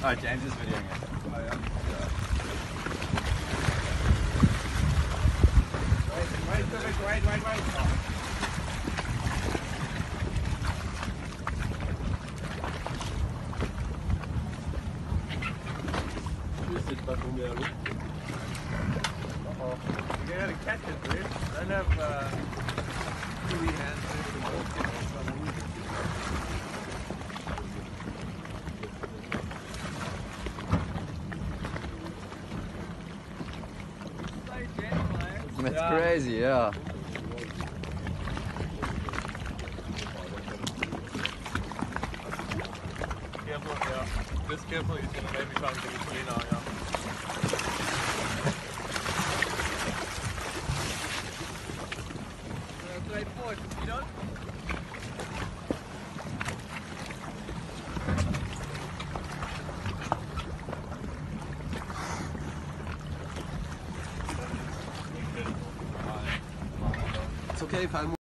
Oh, James is videoing it. Oh, yeah. Wait, wait, wait, wait, wait. Oh. Uh-oh. You gotta catch it, dude. Don't have uh, That's Yeah. crazy, yeah. Careful, yeah. Just careful, he's gonna maybe try and get you fully now, yeah. Play forward, you know? It's okay